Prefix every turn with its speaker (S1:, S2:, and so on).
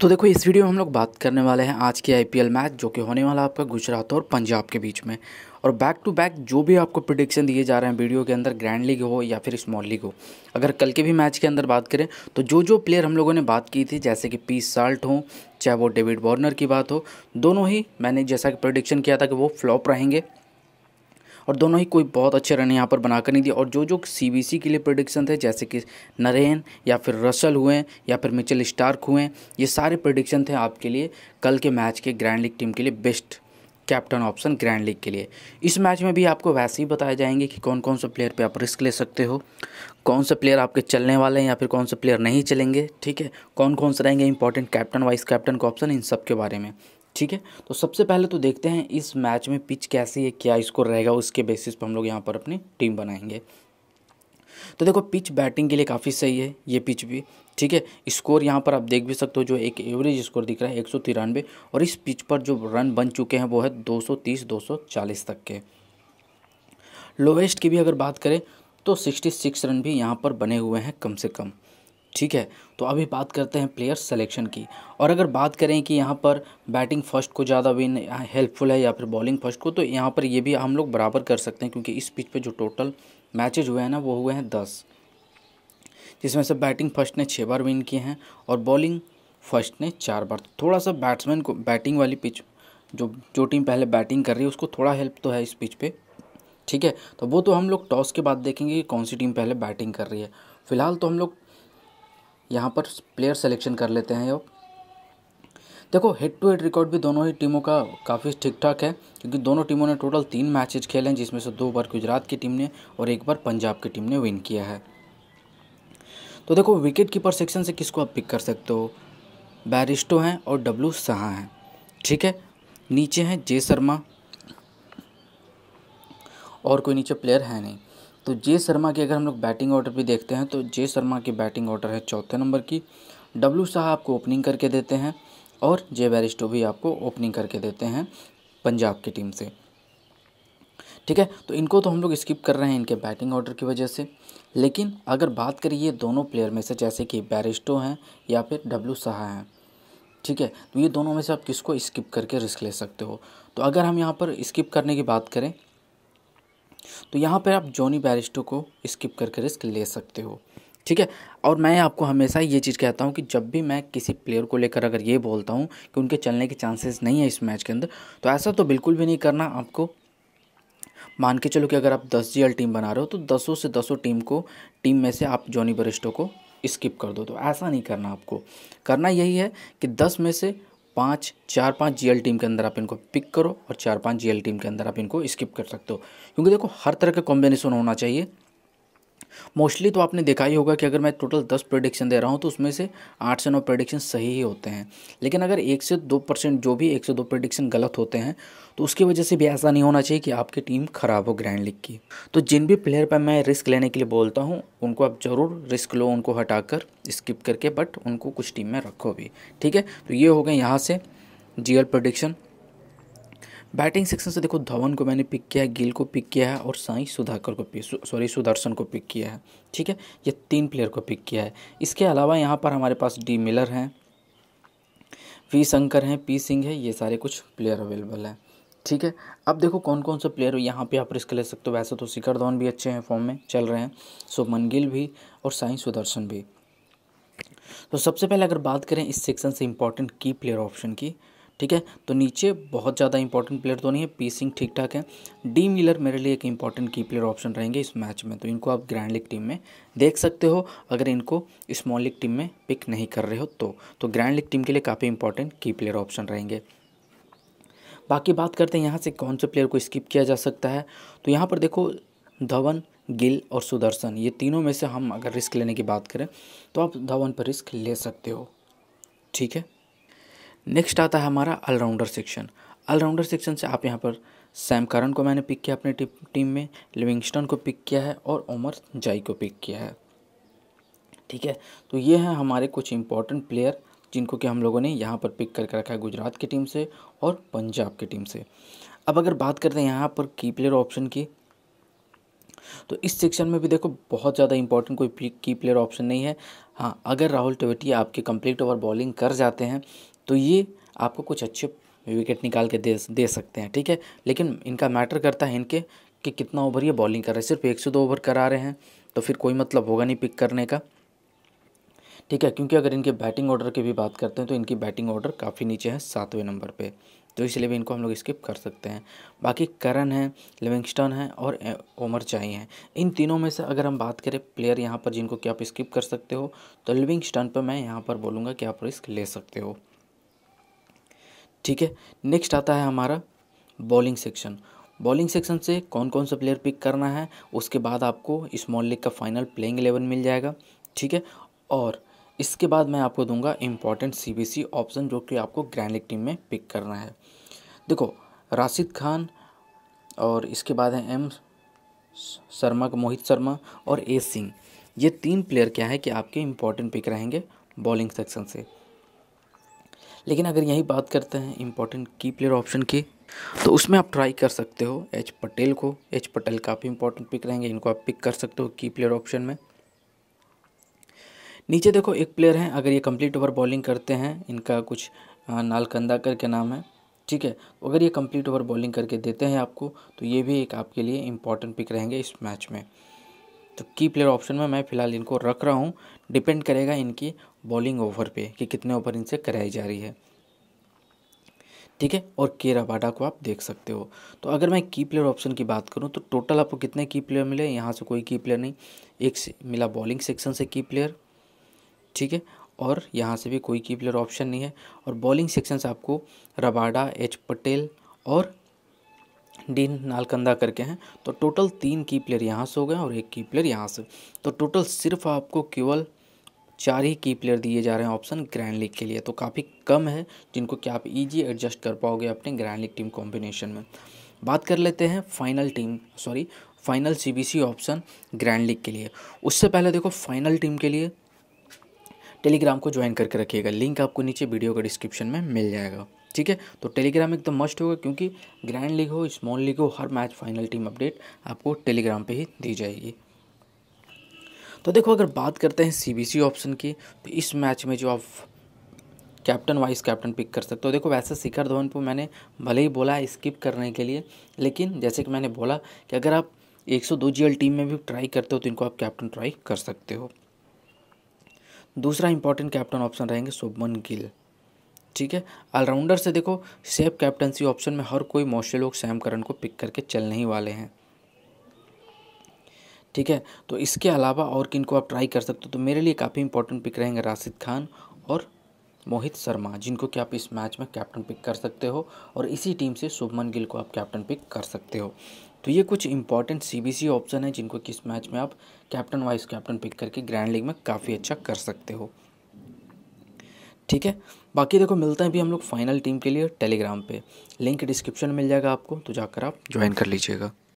S1: तो देखो, इस वीडियो में हम लोग बात करने वाले हैं आज के आईपीएल मैच जो कि होने वाला आपका गुजरात और पंजाब के बीच में। और बैक टू बैक जो भी आपको प्रिडिक्शन दिए जा रहे हैं वीडियो के अंदर ग्रैंड लीग हो या फिर स्मॉल लीग हो, अगर कल के भी मैच के अंदर बात करें तो जो जो प्लेयर हम लोगों ने बात की थी, जैसे कि पी साल्ट हो, चाहे वो डेविड वार्नर की बात हो, दोनों ही मैंने जैसा कि प्रोडिक्शन किया था कि वो फ्लॉप रहेंगे। और दोनों ही कोई बहुत अच्छे रन यहाँ पर बनाकर नहीं दिए। और जो जो सीबीसी के लिए प्रोडिक्शन थे, जैसे कि नरेन या फिर रसल हुए या फिर मिचल स्टार्क हुए, ये सारे प्रोडिक्शन थे आपके लिए कल के मैच के ग्रैंड लीग टीम के लिए best captain option grand league के लिए। इस मैच में भी आपको वैसे ही बताए जाएँगे कि कौन कौन से प्लेयर पे आप रिस्क ले सकते हो, कौन से प्लेयर आपके चलने वाले हैं या फिर कौन से प्लेयर नहीं चलेंगे, ठीक है? कौन कौन से रहेंगे इंपॉर्टेंट कैप्टन वाइस कैप्टन का ऑप्शन इन सब के बारे में। ठीक है? तो सबसे पहले तो देखते हैं इस मैच में पिच कैसी है, क्या स्कोर रहेगा, उसके बेसिस पर हम लोग यहाँ पर अपनी टीम बनाएँगे। तो देखो, पिच बैटिंग के लिए काफ़ी सही है ये पिच भी, ठीक है? स्कोर यहाँ पर आप देख भी सकते हो, जो एक एवरेज स्कोर दिख रहा है, एक सौ तिरानवे, और इस पिच पर जो रन बन चुके हैं वो है दो सौ तीस, दो सौ चालीस तक के। लोवेस्ट की भी अगर बात करें तो सिक्सटी सिक्स रन भी यहाँ पर बने हुए हैं कम से कम। ठीक है? तो अभी बात करते हैं प्लेयर सिलेक्शन की। और अगर बात करें कि यहाँ पर बैटिंग फ़र्स्ट को ज़्यादा विन हेल्पफुल है या फिर बॉलिंग फ़र्स्ट को तो यहाँ पर ये भी हम लोग बराबर कर सकते हैं, क्योंकि इस पिच पे जो टोटल मैचेज हुए हैं ना, वो हुए हैं दस। जिसमें से बैटिंग फ़र्स्ट ने छः बार विन किए हैं और बॉलिंग फ़र्स्ट ने चार बार। थोड़ा सा बैट्समैन को बैटिंग वाली पिच जो जो टीम पहले बैटिंग कर रही है, उसको थोड़ा हेल्प तो है इस पिच पे। ठीक है? तो वो तो हम लोग टॉस के बाद देखेंगे कि कौन सी टीम पहले बैटिंग कर रही है। फ़िलहाल तो हम लोग यहाँ पर प्लेयर सेलेक्शन कर लेते हैं अब देखो हेड टू हेड रिकॉर्ड भी दोनों ही टीमों का काफ़ी ठीक ठाक है, क्योंकि दोनों टीमों ने टोटल तीन मैचेज खेले हैं, जिसमें से दो बार गुजरात की टीम ने और एक बार पंजाब की टीम ने विन किया है। तो देखो विकेट कीपर सेक्शन से किसको आप पिक कर सकते हो? बैरिस्टो हैं और डब्लू सहा हैं। ठीक है? नीचे हैं जे शर्मा और कोई नीचे प्लेयर है नहीं। तो जे शर्मा की अगर हम लोग बैटिंग ऑर्डर भी देखते हैं तो जे शर्मा की बैटिंग ऑर्डर है चौथे नंबर की। डब्लू शाह आपको ओपनिंग करके देते हैं और जे बैरिस्टो भी आपको ओपनिंग करके देते हैं पंजाब की टीम से। ठीक है तो इनको तो हम लोग स्किप कर रहे हैं इनके बैटिंग ऑर्डर की वजह से। लेकिन अगर बात करिए दोनों प्लेयर में से, जैसे कि बैरिस्टो हैं या फिर डब्लू शाह हैं, ठीक है तो ये दोनों में से आप किसको स्किप करके रिस्क ले सकते हो? तो अगर हम यहाँ पर स्किप करने की बात करें तो यहाँ पर आप जॉनी बैरिस्टो को स्किप करके रिस्क ले सकते हो। ठीक है? और मैं आपको हमेशा ये चीज़ कहता हूँ कि जब भी मैं किसी प्लेयर को लेकर अगर ये बोलता हूँ कि उनके चलने के चांसेस नहीं है इस मैच के अंदर तो ऐसा तो बिल्कुल भी नहीं करना। आपको मान के चलो कि अगर आप दस जी टीम बना रहे हो तो दसों से दसों टीम को टीम में से आप जॉनी बरिस्टो को स्किप कर दो। तो ऐसा नहीं करना आपको। करना यही है कि दस में से पाँच, चार पाँच जीएल टीम के अंदर आप इनको पिक करो और चार पाँच जीएल टीम के अंदर आप इनको स्किप कर सकते हो। क्योंकि देखो, हर तरह का कॉम्बिनेशन होना चाहिए। मोस्टली तो आपने देखा ही होगा कि अगर मैं टोटल दस प्रोडिक्शन दे रहा हूँ तो उसमें से आठ से नौ प्रोडिक्शन सही ही होते हैं। लेकिन अगर एक से दो परसेंट जो भी एक से दो प्रोडिक्शन गलत होते हैं तो उसकी वजह से भी ऐसा नहीं होना चाहिए कि आपकी टीम ख़राब हो ग्रैंड लीग की। तो जिन भी प्लेयर पर मैं रिस्क लेने के लिए बोलता हूँ, उनको आप ज़रूर रिस्क लो, उनको हटाकर स्किप करके बट उनको कुछ टीम में रखो भी। ठीक है? तो ये हो गए यहाँ से जी प्रोडिक्शन बैटिंग सेक्शन से देखो, धवन को मैंने पिक किया है गिल को पिक किया है और साई सुधाकर को पिक सॉरी सुदर्शन को पिक किया है, ठीक है? ये तीन प्लेयर को पिक किया है। इसके अलावा यहाँ पर हमारे पास डी मिलर हैं वी शंकर हैं पी सिंह है, ये सारे कुछ प्लेयर अवेलेबल हैं, ठीक है? अब देखो कौन कौन से प्लेयर यहाँ पे आप रिस्क ले सकते हो। वैसे तो शिखर धवन भी अच्छे हैं फॉर्म में चल रहे हैं सुमन गिल भी और साई सुदर्शन भी। तो सबसे पहले अगर बात करें इस सेक्शन से इंपॉर्टेंट की प्लेयर ऑप्शन की ठीक है? तो नीचे बहुत ज़्यादा इंपॉर्टेंट प्लेयर तो नहीं है पी सिंह ठीक ठाक है। डी मिलर मेरे लिए एक इंपॉर्टेंट की प्लेयर ऑप्शन रहेंगे इस मैच में। तो इनको आप ग्रैंड लीग टीम में देख सकते हो। अगर इनको स्मॉल लीग टीम में पिक नहीं कर रहे हो तो तो ग्रैंड लीग टीम के लिए काफ़ी इंपॉर्टेंट की प्लेयर ऑप्शन रहेंगे। बाकी बात करते हैं यहाँ से कौन से प्लेयर को स्किप किया जा सकता है। तो यहाँ पर देखो, धवन, गिल और सुदर्शन, ये तीनों में से हम अगर रिस्क लेने की बात करें तो आप धवन पर रिस्क ले सकते हो। ठीक है? नेक्स्ट आता है हमारा ऑलराउंडर सेक्शन ऑलराउंडर सेक्शन से आप यहाँ पर सैम करन को मैंने पिक किया अपने टीम में लिविंगस्टन को पिक किया है और उमर जाई को पिक किया है। ठीक है? तो ये हैं हमारे कुछ इंपॉर्टेंट प्लेयर जिनको कि हम लोगों ने यहाँ पर पिक करके रखा है गुजरात की टीम से और पंजाब की टीम से। अब अगर बात करते हैं यहाँ पर की प्लेयर ऑप्शन की तो इस सेक्शन में भी देखो बहुत ज़्यादा इंपॉर्टेंट कोई की प्लेयर ऑप्शन नहीं है। हाँ अगर राहुल टेवटिया आपके कंप्लीट ओवर बॉलिंग कर जाते हैं तो ये आपको कुछ अच्छे विकेट निकाल के दे दे सकते हैं, ठीक है? लेकिन इनका मैटर करता है इनके कि कितना ओवर ये बॉलिंग कर रहे हैं। सिर्फ़ एक से दो ओवर करा रहे हैं तो फिर कोई मतलब होगा नहीं पिक करने का, ठीक है? क्योंकि अगर इनके बैटिंग ऑर्डर की भी बात करते हैं तो इनकी बैटिंग ऑर्डर काफ़ी नीचे है, सातवें नंबर पे। तो इसलिए भी इनको हम लोग स्किप कर सकते हैं। बाकी करण है, लिविंगस्टन है और ओमर चाई हैं। इन तीनों में से अगर हम बात करें प्लेयर यहाँ पर जिनको कि आप स्किप कर सकते हो तो लिविंगस्टन पर मैं यहाँ पर बोलूँगा कि आप रिस्क ले सकते हो। ठीक है? नेक्स्ट आता है हमारा बॉलिंग सेक्शन बॉलिंग सेक्शन से कौन कौन सा प्लेयर पिक करना है? उसके बाद आपको स्मॉल लीग का फाइनल प्लेइंग एलेवन मिल जाएगा, ठीक है? और इसके बाद मैं आपको दूँगा इंपॉर्टेंट सी ऑप्शन जो कि आपको ग्रैंड लीग टीम में पिक करना है। देखो, राशिद खान और इसके बाद है एम शर्मा मोहित शर्मा और ए सिंह। ये तीन प्लेयर क्या है कि आपके इंपॉर्टेंट पिक रहेंगे बॉलिंग सेक्शन से। लेकिन अगर यही बात करते हैं इंपॉर्टेंट की प्लेयर ऑप्शन की तो उसमें आप ट्राई कर सकते हो एच पटेल को। एच पटेल काफ़ी इंपॉर्टेंट पिक रहेंगे, इनको आप पिक कर सकते हो की प्लेयर ऑप्शन में। नीचे देखो एक प्लेयर हैं, अगर ये कंप्लीट ओवर बॉलिंग करते हैं, इनका कुछ नालकंदा करके नाम है, ठीक है? अगर ये कंप्लीट ओवर बॉलिंग करके देते हैं आपको तो ये भी एक आपके लिए इंपॉर्टेंट पिक रहेंगे इस मैच में। तो की प्लेयर ऑप्शन में मैं फ़िलहाल इनको रख रहा हूँ। डिपेंड करेगा इनकी बॉलिंग ओवर पे कि कितने ओवर इनसे कराई जा रही है। ठीक है? और के रबाडा को आप देख सकते हो। तो अगर मैं की प्लेयर ऑप्शन की बात करूँ तो टोटल आपको कितने की प्लेयर मिले? यहाँ से कोई की प्लेयर नहीं। एक से, मिला बॉलिंग सेक्शन से की प्लेयर ठीक है? और यहाँ से भी कोई की प्लेयर ऑप्शन नहीं है। और बॉलिंग सेक्शन से आपको रबाडा, एच पटेल और डीन नालकंदा करके हैं। तो टोटल तीन की प्लेयर यहाँ से हो गए और एक की प्लेयर यहाँ से। तो टोटल सिर्फ़ आपको केवल चार ही की प्लेयर दिए जा रहे हैं ऑप्शन ग्रैंड लीग के लिए। तो काफ़ी कम है जिनको कि आप इजी एडजस्ट कर पाओगे अपने ग्रैंड लीग टीम कॉम्बिनेशन में। बात कर लेते हैं final team sorry final CBC option grand league के लिए। उससे पहले देखो फाइनल टीम के लिए टेलीग्राम को ज्वाइन करके रखिएगा। लिंक आपको नीचे वीडियो का डिस्क्रिप्शन में मिल जाएगा। ठीक है? तो टेलीग्राम एकदम मस्ट होगा क्योंकि ग्रैंड लीग हो स्मॉल लीग हो, हर मैच फाइनल टीम अपडेट आपको टेलीग्राम पे ही दी जाएगी। तो देखो, अगर बात करते हैं सीबीसी ऑप्शन की तो इस मैच में जो आप कैप्टन वाइस कैप्टन पिक कर सकते हो। देखो, वैसे शिखर धवन को मैंने भले ही बोला है स्किप करने के लिए, लेकिन जैसे कि मैंने बोला कि अगर आप 102 जीएल टीम में भी ट्राई करते हो तो इनको आप कैप्टन ट्राई कर सकते हो। दूसरा इंपॉर्टेंट कैप्टन ऑप्शन रहेंगे शुभमन गिल। ठीक है? ऑलराउंडर से देखो, सेफ़ कैप्टनसी ऑप्शन में हर कोई मोस्टली लोग सैम करन को पिक करके चलने ही वाले हैं। ठीक है? तो इसके अलावा और किन को आप ट्राई कर सकते हो? तो मेरे लिए काफ़ी इंपॉर्टेंट पिक रहेंगे राशिद खान और मोहित शर्मा, जिनको कि आप इस मैच में कैप्टन पिक कर सकते हो और इसी टीम से शुभमन गिल को आप कैप्टन पिक कर सकते हो। तो ये कुछ इंपॉर्टेंट सीबीसी ऑप्शन है, जिनको किस मैच में आप कैप्टन वाइस कैप्टन पिक करके ग्रैंड लीग में काफ़ी अच्छा कर सकते हो। ठीक है? बाकी देखो, मिलते हैं भी हम लोग फाइनल टीम के लिए टेलीग्राम पे। लिंक डिस्क्रिप्शन में मिल जाएगा आपको तो जाकर आप ज्वाइन कर लीजिएगा।